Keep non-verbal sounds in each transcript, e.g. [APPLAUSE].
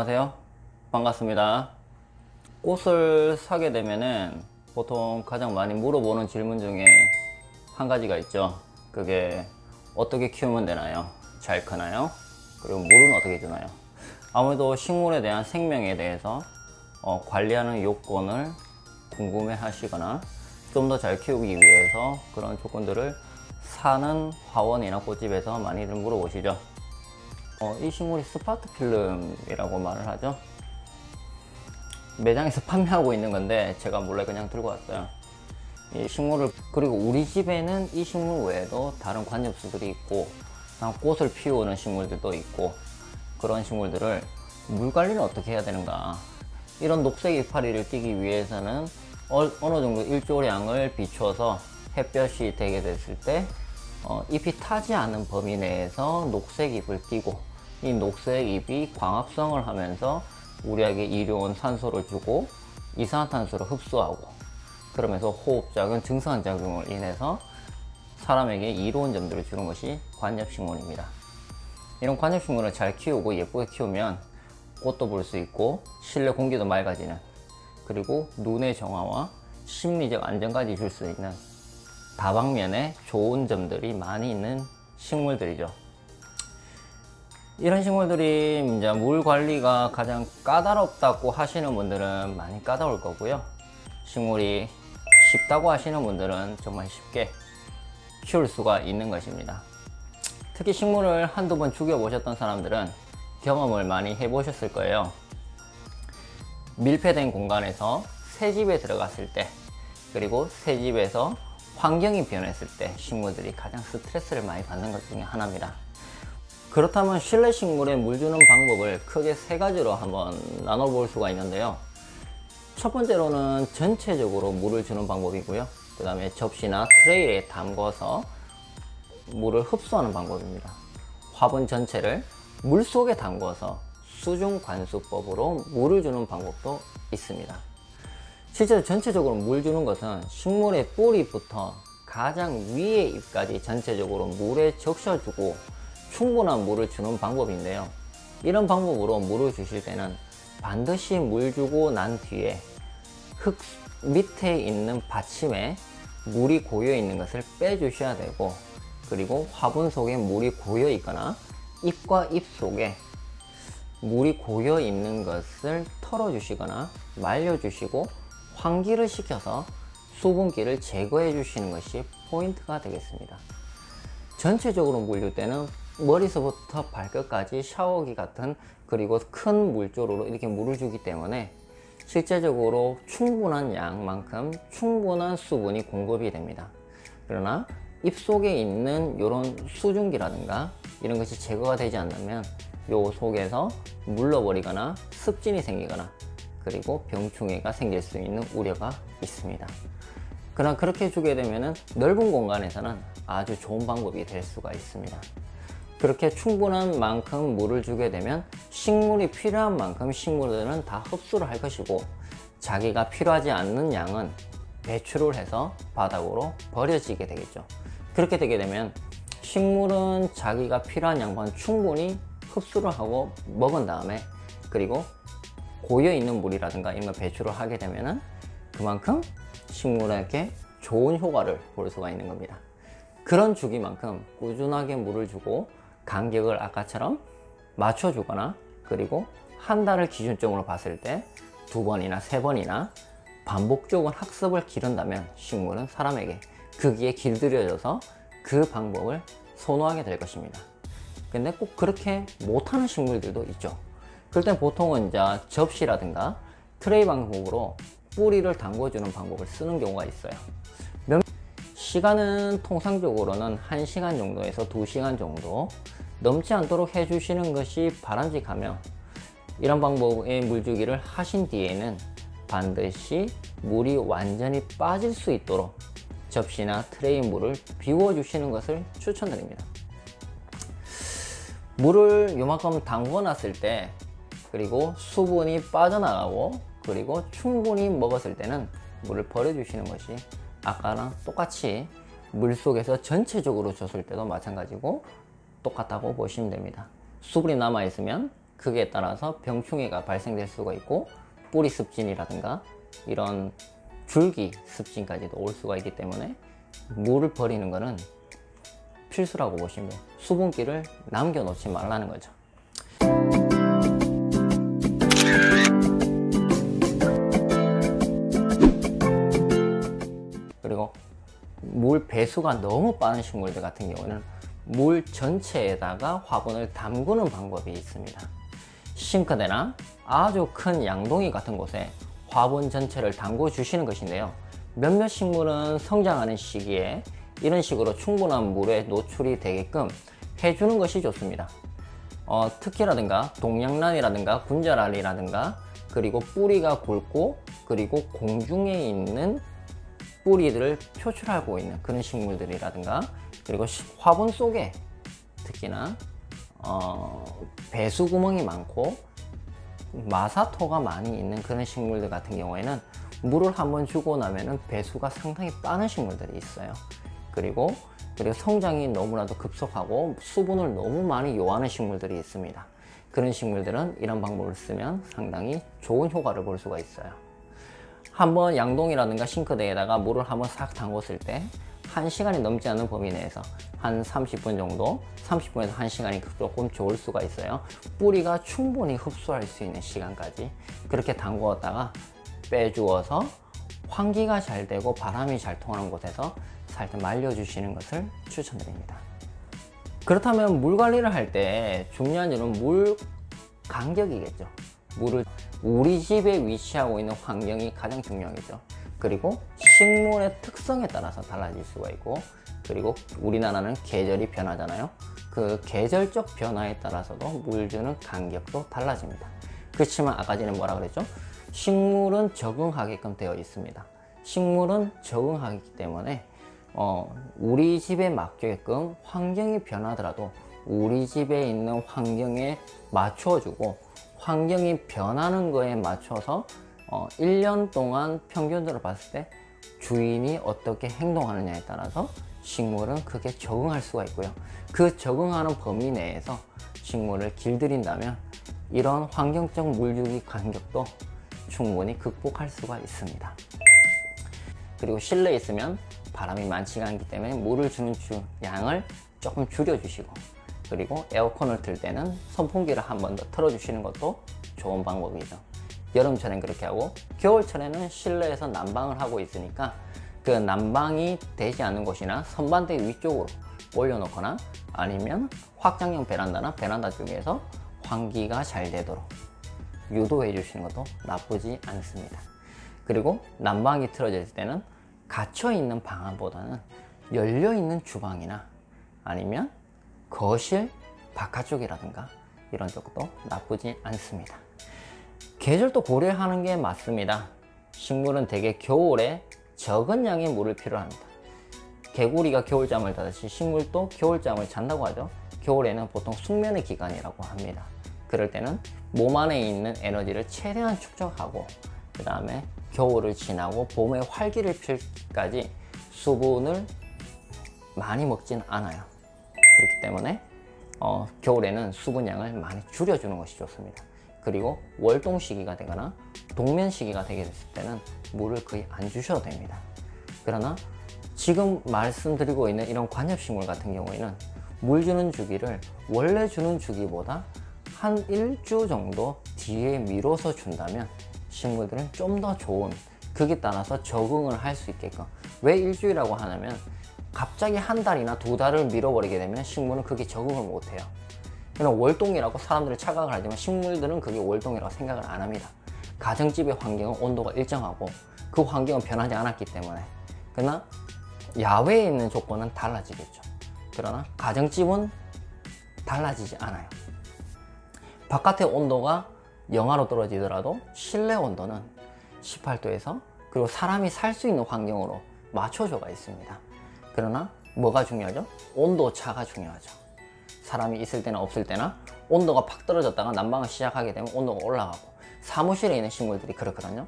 안녕하세요. 반갑습니다. 꽃을 사게 되면은 보통 가장 많이 물어보는 질문 중에 한 가지가 있죠. 그게 어떻게 키우면 되나요? 잘 크나요? 그리고 물은 어떻게 주나요? 아무래도 식물에 대한 생명에 대해서 어, 관리하는 요건을 궁금해 하시거나 좀 더 잘 키우기 위해서 그런 조건들을 사는 화원이나 꽃집에서 많이들 물어보시죠 어, 이 식물이 스파트 필름이라고 말을 하죠. 매장에서 [LAUGHS] 판매하고 있는 건데 제가 몰래 그냥 들고 왔어요. 이 식물을 그리고 우리 집에는 이 식물 외에도 다른 관엽수들이 있고 꽃을 피우는 식물들도 있고 그런 식물들을 물 관리를 어떻게 해야 되는가. 이런 녹색 이파리를 띄기 위해서는 어, 느 정도 일조량을 비춰서 햇볕이 되게 됐을 때 어, 잎이 타지 않은 범위 내에서 녹색 잎을 띄고 이 녹색 잎이 광합성을 하면서 우리에게 이로운 산소를 주고 이산화탄소를 흡수하고 그러면서 호흡작용, 증상작용을 인해서 사람에게 이로운 점들을 주는 것이 관엽식물입니다. 이런 관엽식물을 잘 키우고 예쁘게 키우면 꽃도 볼 수 있고 실내 공기도 맑아지는 그리고 눈의 정화와 심리적 안정까지 줄 수 있는 다방면에 좋은 점들이 많이 있는 식물들이죠. 이런 식물들이 이제 물 관리가 가장 까다롭다고 하시는 분들은 많이 까다로울 거고요. 식물이 쉽다고 하시는 분들은 정말 쉽게 키울 수가 있는 것입니다. 특히 식물을 한두 번 죽여 보셨던 사람들은 경험을 많이 해 보셨을 거예요. 밀폐된 공간에서 새 집에 들어갔을 때 그리고 새 집에서 환경이 변했을 때 식물들이 가장 스트레스를 많이 받는 것 중에 하나입니다. 그렇다면 실내 식물에 물 주는 방법을 크게 세 가지로 한번 나눠볼 수가 있는데요. 첫 번째로는 전체적으로 물을 주는 방법이고요. 그 다음에 접시나 트레이에 담궈서 물을 흡수하는 방법입니다. 화분 전체를 물 속에 담궈서 수중 관수법으로 물을 주는 방법도 있습니다. 실제로 전체적으로 물 주는 것은 식물의 뿌리부터 가장 위의 잎까지 전체적으로 물에 적셔주고 충분한 물을 주는 방법인데요. 이런 방법으로 물을 주실 때는 반드시 물 주고 난 뒤에 흙 밑에 있는 받침에 물이 고여 있는 것을 빼 주셔야 되고 그리고 화분 속에 물이 고여 있거나 잎과 잎 속에 물이 고여 있는 것을 털어 주시거나 말려 주시고 환기를 시켜서 수분기를 제거해 주시는 것이 포인트가 되겠습니다. 전체적으로 물릴 때는 머리서부터 발끝까지 샤워기 같은 그리고 큰 물조로로 이렇게 물을 주기 때문에 실제적으로 충분한 양만큼 충분한 수분이 공급이 됩니다. 그러나 입속에 있는 이런 수증기라든가 이런 것이 제거가 되지 않으면 요 속에서 물러버리거나 습진이 생기거나 그리고 병충해가 생길 수 있는 우려가 있습니다. 그러나 그렇게 주게 되면 넓은 공간에서는 아주 좋은 방법이 될 수가 있습니다. 그렇게 충분한 만큼 물을 주게 되면 식물이 필요한 만큼 식물들은 다 흡수를 할 것이고 자기가 필요하지 않는 양은 배출을 해서 바닥으로 버려지게 되겠죠. 그렇게 되게 되면 식물은 자기가 필요한 양만 충분히 흡수를 하고 먹은 다음에 그리고 고여 있는 물이라든가 이런 걸 배출을 하게 되면은 그만큼 식물에게 좋은 효과를 볼 수가 있는 겁니다. 그런 주기만큼 꾸준하게 물을 주고 간격을 아까처럼 맞춰주거나 그리고 한 달을 기준점으로 봤을 때 두 번이나 세 번이나 반복적인 학습을 기른다면 식물은 사람에게 거기에 길들여져서 그 방법을 선호하게 될 것입니다. 근데 꼭 그렇게 못하는 식물들도 있죠. 그럴 땐 보통은 이제 접시라든가 트레이 방법으로 뿌리를 담궈주는 방법을 쓰는 경우가 있어요. 시간은 통상적으로는 1시간 정도에서 2시간 정도 넘지 않도록 해주시는 것이 바람직하며 이런 방법의 물주기를 하신 뒤에는 반드시 물이 완전히 빠질 수 있도록 접시나 트레이 물을 비워 주시는 것을 추천드립니다 물을 요만큼 담궈 놨을 때 그리고 수분이 빠져나가고 그리고 충분히 먹었을 때는 물을 버려 주시는 것이 아까랑 똑같이 물 속에서 전체적으로 줬을 때도 마찬가지고 똑같다고 보시면 됩니다 수분이 남아 있으면 그에 따라서 병충해가 발생될 수가 있고 뿌리 습진이라든가 이런 줄기 습진까지도 올 수가 있기 때문에 물을 버리는 것은 필수라고 보시면. 수분기를 남겨 놓지 말라는 거죠. 그리고 물 배수가 너무 빠른 식물들 같은 경우는 물 전체에다가 화분을 담그는 방법이 있습니다. 싱크대나 아주 큰 양동이 같은 곳에 화분 전체를 담궈 주시는 것인데요. 몇몇 식물은 성장하는 시기에 이런 식으로 충분한 물에 노출이 되게끔 해주는 것이 좋습니다. 어, 특히라든가 동양란이라든가 군자란이라든가 그리고 뿌리가 굵고 그리고 공중에 있는 뿌리들을 표출하고 있는 그런 식물들이라든가 그리고 화분 속에 특히나 어, 배수 구멍이 많고 마사토가 많이 있는 그런 식물들 같은 경우에는 물을 한번 주고 나면은 배수가 상당히 빠른 식물들이 있어요. 그리고 그리고 성장이 너무나도 급속하고 수분을 너무 많이 요하는 식물들이 있습니다. 그런 식물들은 이런 방법을 쓰면 상당히 좋은 효과를 볼 수가 있어요. 한번 양동이라든가 싱크대에다가 물을 한번 싹 담궜을 때 1시간이 넘지 않는 범위 내에서 한 30분 정도 30분에서 1시간이 조금 좋을 수가 있어요 뿌리가 충분히 흡수할 수 있는 시간까지 그렇게 담그었다가 빼주어서 환기가 잘 되고 바람이 잘 통하는 곳에서 살짝 말려주시는 것을 추천드립니다. 그렇다면 물 관리를 할 때 중요한 점은 물 간격이겠죠. 물을 우리 집에 위치하고 있는 환경이 가장 중요하겠죠. 그리고 식물의 특성에 따라서 달라질 수가 있고 그리고 우리나라는 계절이 변하잖아요. 그 계절적 변화에 따라서도 물 주는 간격도 달라집니다. 그렇지만 아까 전에 뭐라 그랬죠? 식물은 적응하게끔 되어 있습니다. 식물은 적응하기 때문에 어, 우리 집에 맞게끔 환경이 변하더라도 우리 집에 있는 환경에 맞춰주고 환경이 변하는 거에 맞춰서 어, 1년 동안 평균으로 봤을 때 주인이 어떻게 행동하느냐에 따라서 식물은 크게 적응할 수가 있고요. 그 적응하는 범위 내에서 식물을 길들인다면 이런 환경적 물주기 간격도 충분히 극복할 수가 있습니다. 그리고 실내에 있으면 바람이 많지가 않기 때문에 물을 주는 주, 양을 조금 줄여주시고 그리고 에어컨을 틀 때는 선풍기를 한 번 더 틀어주시는 것도 좋은 방법이죠. 여름철엔 그렇게 하고 겨울철에는 실내에서 난방을 하고 있으니까 그 난방이 되지 않는 곳이나 선반대 위쪽으로 올려놓거나 아니면 확장형 베란다나 베란다 중에서 환기가 잘 되도록 유도해 주시는 것도 나쁘지 않습니다. 그리고 난방이 틀어질 때는 갇혀 있는 방안보다는 열려 있는 주방이나 아니면 거실 바깥쪽이라든가 이런 쪽도 나쁘지 않습니다. 계절도 고려하는 게 맞습니다. 식물은 대개 겨울에 적은 양의 물을 필요합니다. 개구리가 겨울잠을 자듯이 식물도 겨울잠을 잔다고 하죠. 겨울에는 보통 숙면의 기간이라고 합니다. 그럴 때는 몸 안에 있는 에너지를 최대한 축적하고 그 다음에 겨울을 지나고 봄에 활기를 필 때까지 수분을 많이 먹진 않아요. 그렇기 때문에 어, 겨울에는 수분량을 많이 줄여주는 것이 좋습니다. 그리고 월동 시기가 되거나 동면 시기가 되게 됐을 때는 물을 거의 안 주셔도 됩니다. 그러나 지금 말씀드리고 있는 이런 관엽식물 같은 경우에는 물 주는 주기를 원래 주는 주기보다 한 일주 정도 뒤에 미뤄서 준다면 식물들은 좀 더 좋은 그에 따라서 적응을 할 수 있게끔 왜 일주일이라고 하냐면 갑자기 한 달이나 두 달을 밀어버리게 되면 식물은 그게 적응을 못해요 그냥 월동이라고 사람들이 착각을 하지만 식물들은 그게 월동이라고 생각을 안 합니다. 가정집의 환경은 온도가 일정하고 그 환경은 변하지 않았기 때문에 그러나 야외에 있는 조건은 달라지겠죠. 그러나 가정집은 달라지지 않아요. 바깥의 온도가 영하로 떨어지더라도 실내 온도는 18도에서 그리고 사람이 살 수 있는 환경으로 맞춰줘가 있습니다. 그러나 뭐가 중요하죠? 온도 차가 중요하죠. 사람이 있을 때나 없을 때나 온도가 팍 떨어졌다가 난방을 시작하게 되면 온도가 올라가고 사무실에 있는 식물들이 그렇거든요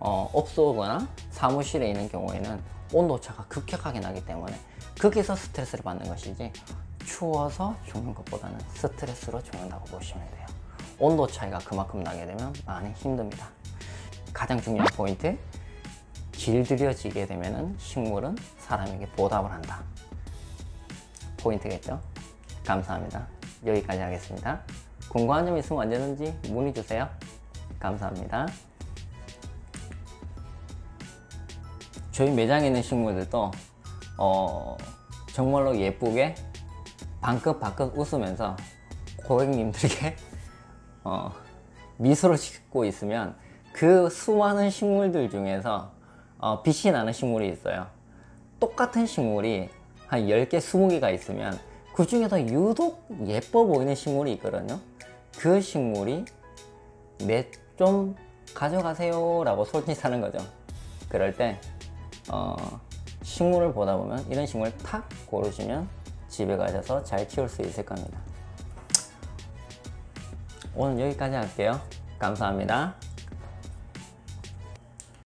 어, 업소거나 사무실에 있는 경우에는 온도차가 급격하게 나기 때문에 거기서 스트레스를 받는 것이지 추워서 죽는 것보다는 스트레스로 죽는다고 보시면 돼요 온도 차이가 그만큼 나게 되면 많이 힘듭니다. 가장 중요한 포인트 길들여지게 되면 식물은 사람에게 보답을 한다. 포인트겠죠? 감사합니다. 여기까지 하겠습니다. 궁금한 점 있으면 언제든지 문의 주세요. 감사합니다. 저희 매장에 있는 식물들도 어, 정말로 예쁘게 방긋방긋 웃으면서 고객님들에게 어, 미소를 짓고 있으면 그 수많은 식물들 중에서 어, 빛이 나는 식물이 있어요. 똑같은 식물이 한 10개, 20개가 있으면 그 중에서 유독 예뻐 보이는 식물이 있거든요. 그 식물이 내좀 가져가세요 라고 솔깃하는 거죠. 그럴 때 어, 식물을 보다 보면 이런 식물 탁 고르시면 집에 가셔서 잘 키울 수 있을 겁니다. 오늘 여기까지 할게요. 감사합니다.